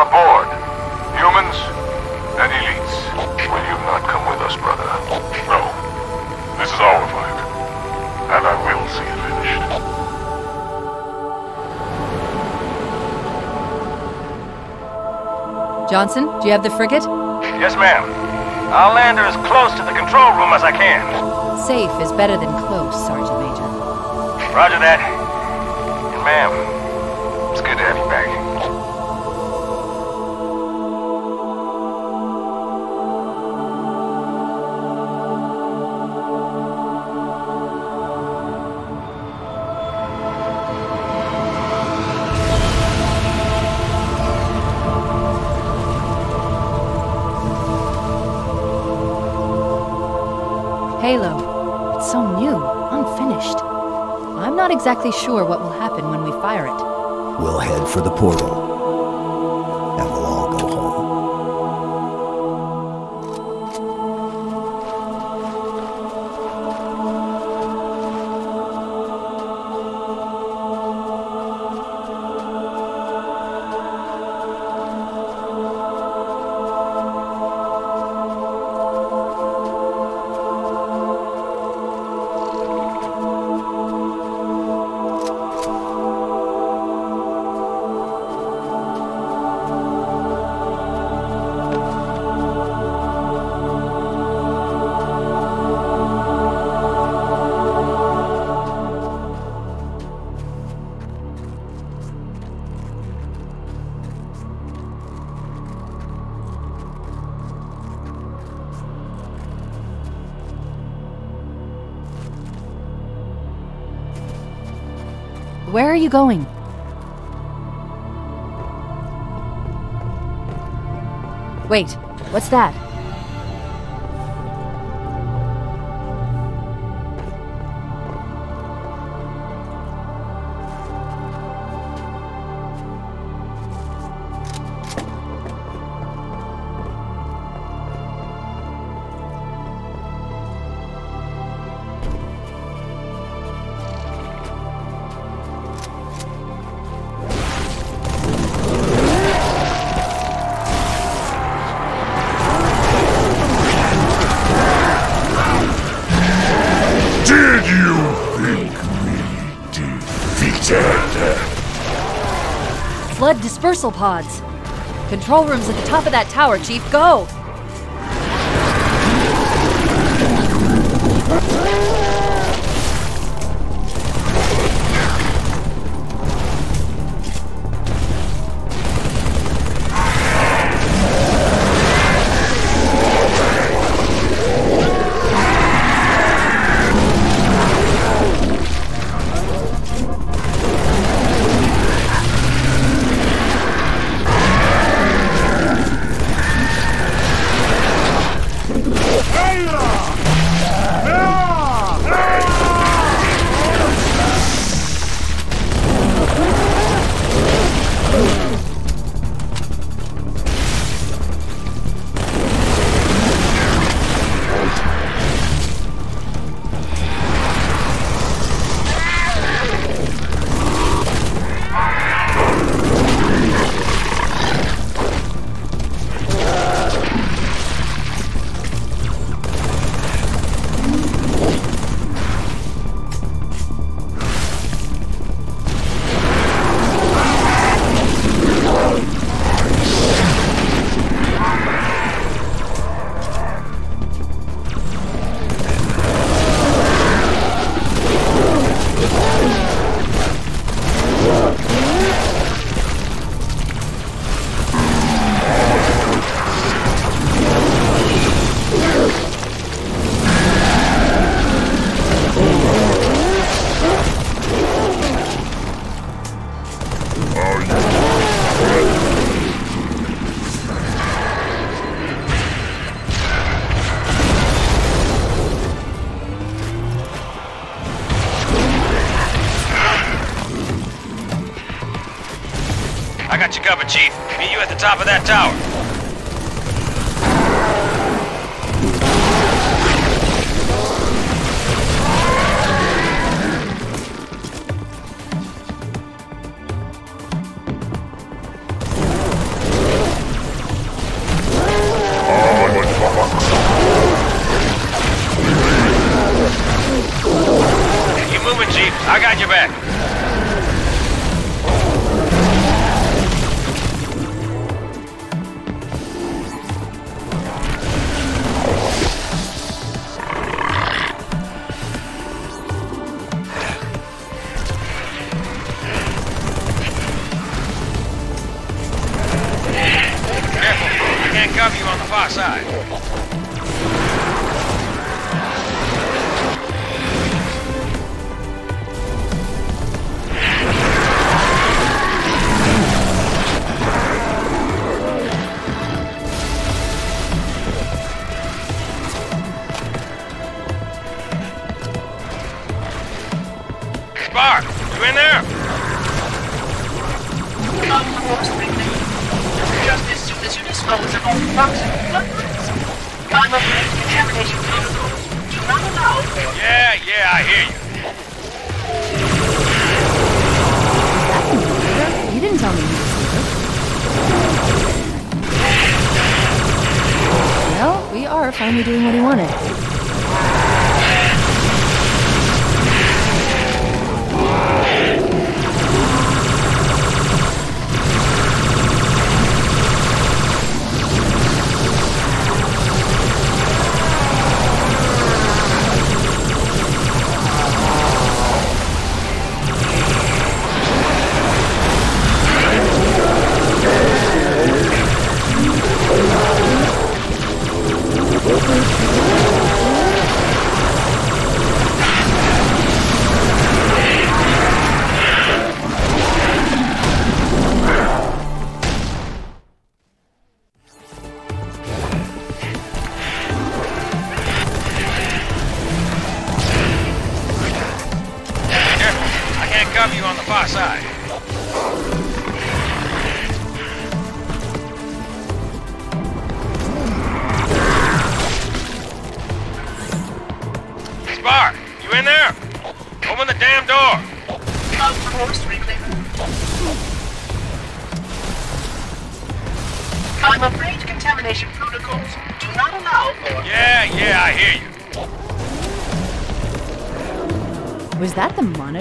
We are aboard. Humans and elites. Will you not come with us, brother? No. This is our fight. And I will see it finished. Johnson, do you have the frigate? Yes, ma'am. I'll land her as close to the control room as I can. Safe is better than close, Sergeant Major. Roger that. And ma'am, exactly sure what will happen when we fire it. We'll head for the portal. Where are you going? Wait, what's that? Flood dispersal pods. Control room's at the top of that tower, Chief. Go!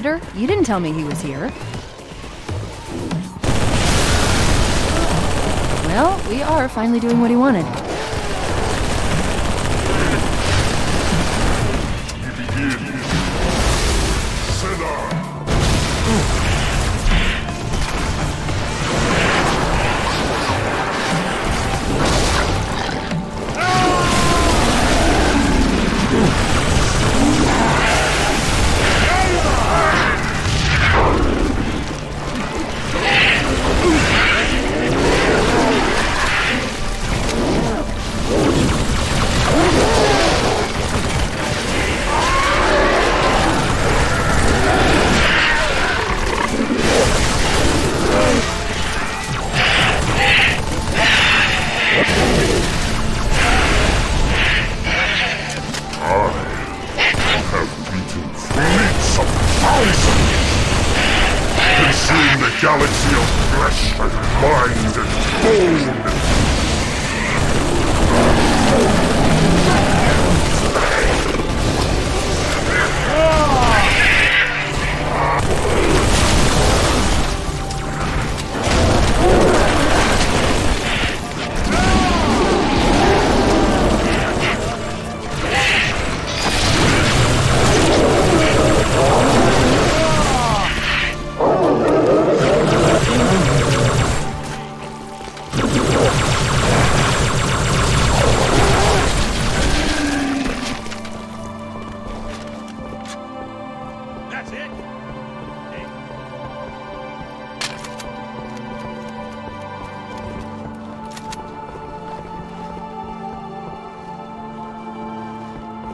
Monitor? You didn't tell me he was here. Well, we are finally doing what he wanted.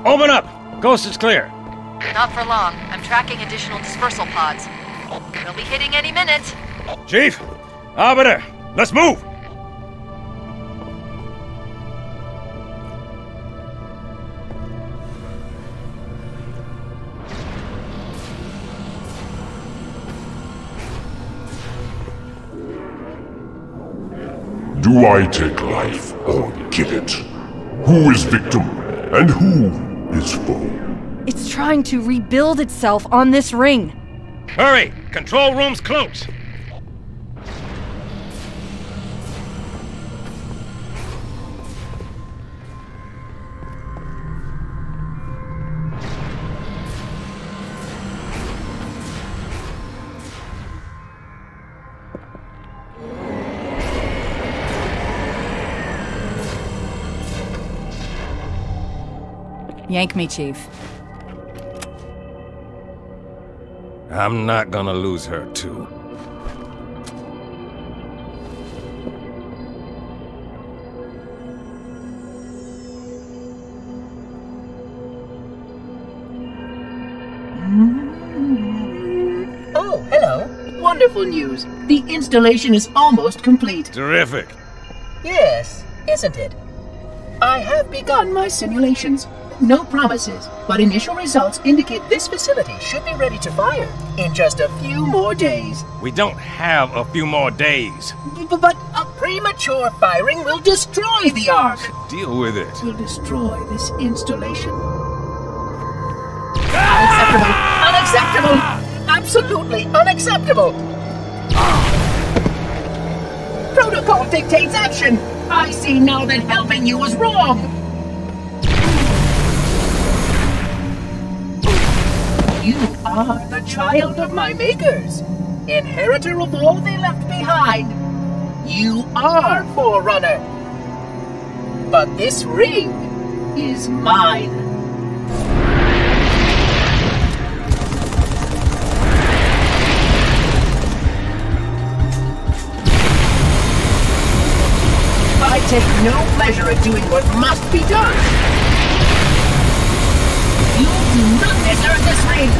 Open up! Coast is clear. Not for long. I'm tracking additional dispersal pods. They'll be hitting any minute. Chief, Arbiter, let's move! Do I take life or give it? Who is victim and who is foe? It's trying to rebuild itself on this ring. Hurry! Control room's close! Yank me, Chief. I'm not gonna lose her, too. Oh, hello. Wonderful news. The installation is almost complete. Terrific. Yes, isn't it? I have begun my simulations. No promises, but initial results indicate this facility should be ready to fire in just a few more days. We don't have a few more days. B- but a premature firing will destroy the Ark. Deal with it. Will destroy this installation. Ah! Unacceptable! Unacceptable! Absolutely unacceptable! Protocol dictates action! I see now that helping you was wrong! You are the child of my makers, inheritor of all they left behind. You are Forerunner. But this ring is mine. I take no pleasure in doing what must be done. Not deserve this ring.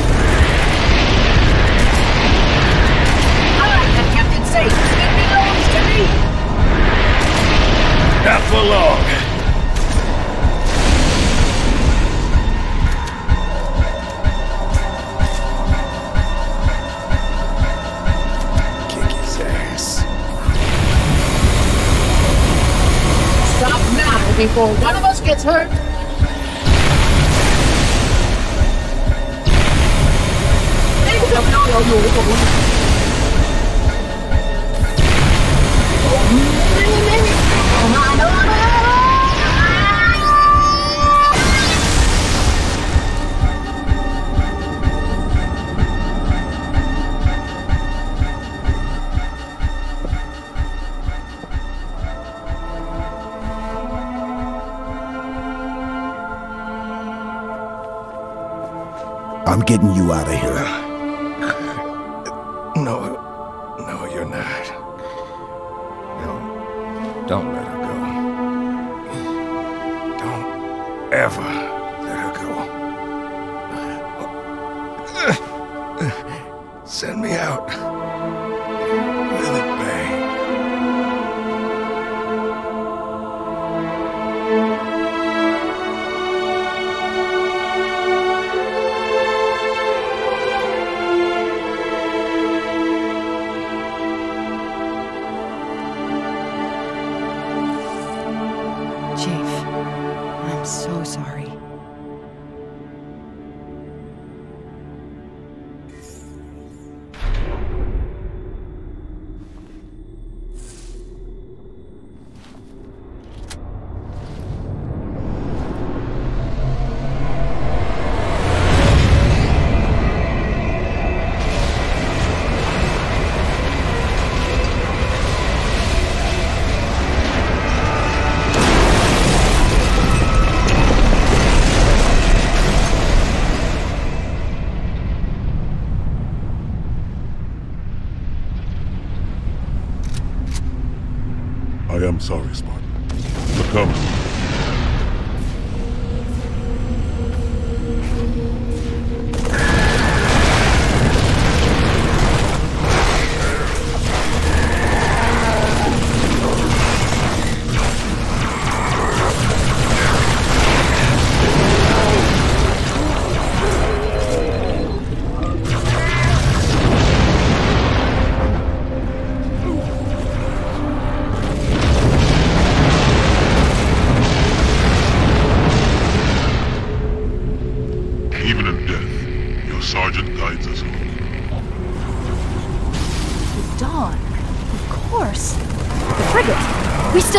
I have kept it safe. It belongs to me. Not for long. Kick his ass. Stop now before one of us gets hurt. I'm getting you out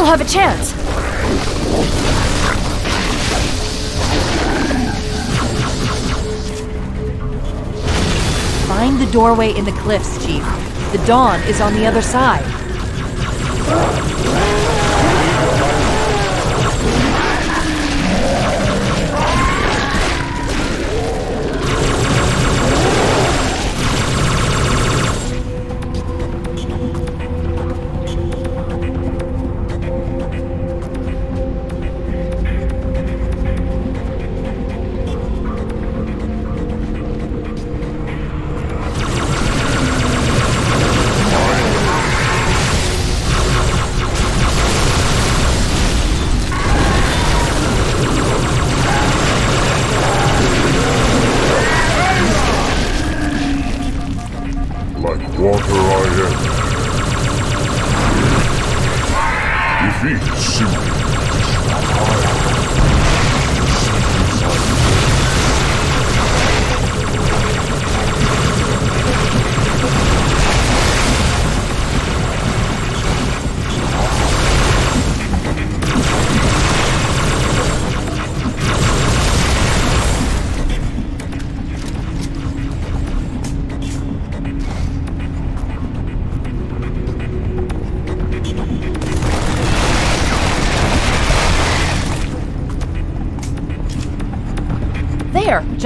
have a chance. Find the doorway in the cliffs, Chief. The Dawn is on the other side.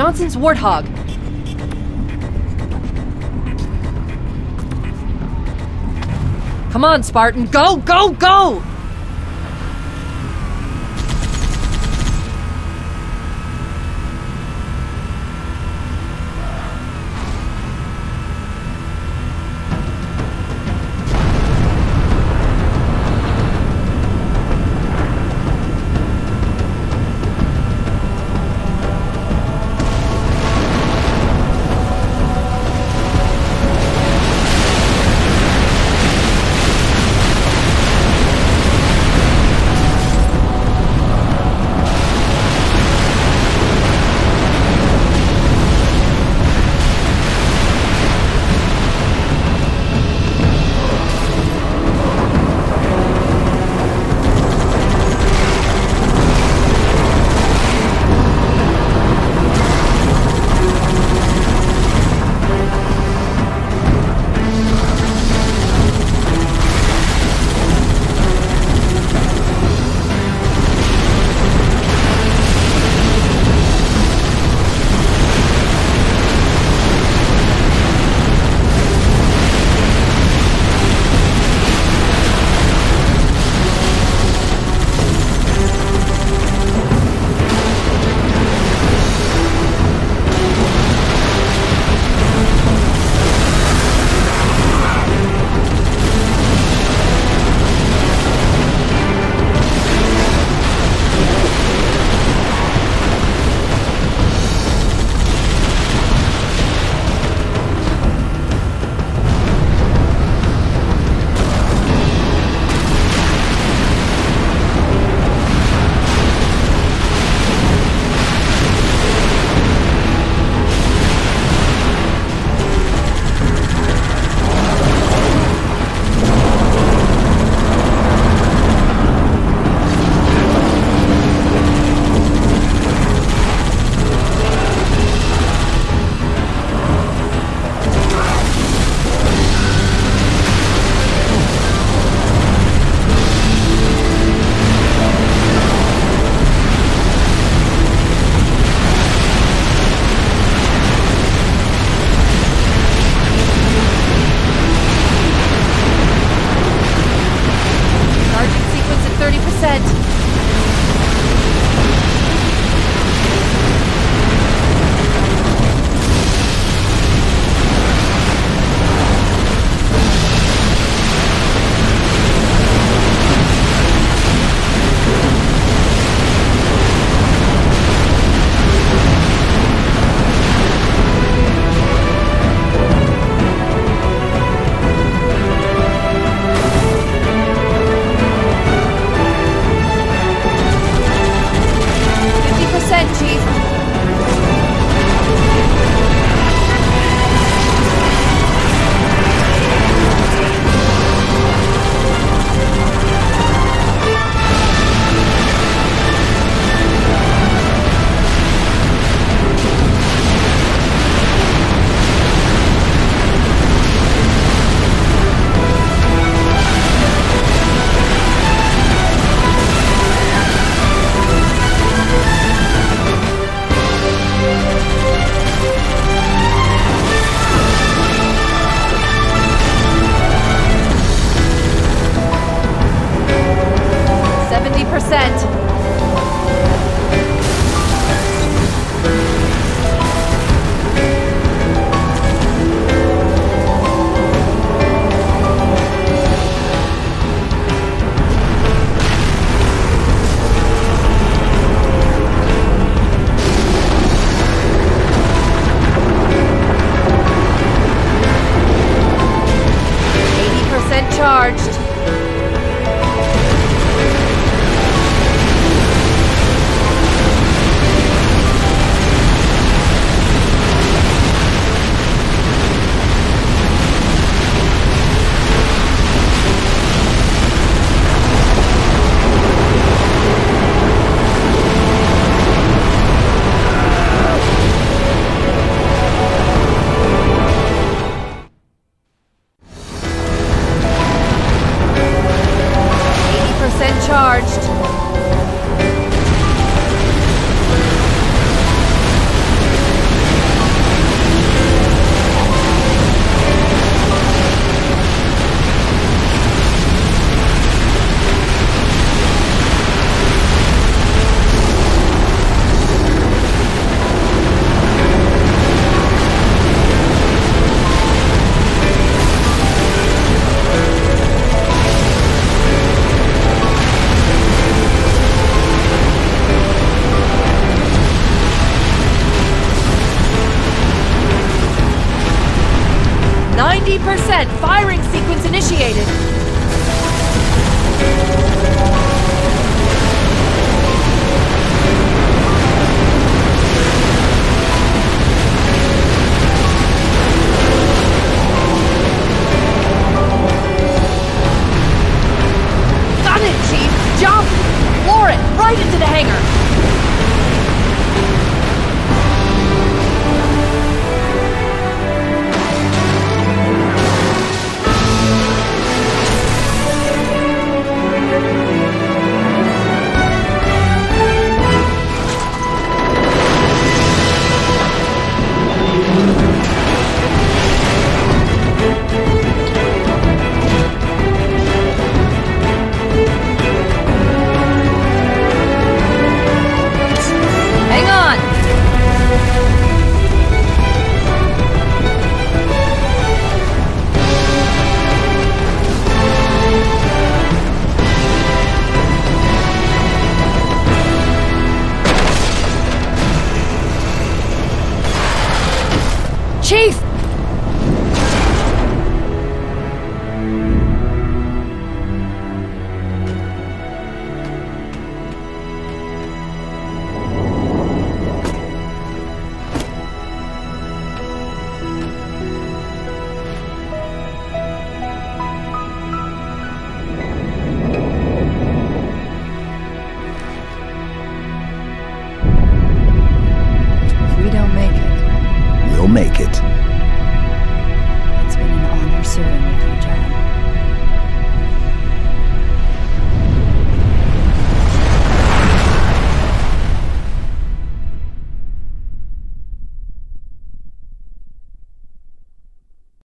Johnson's Warthog! Come on, Spartan! Go, go, go!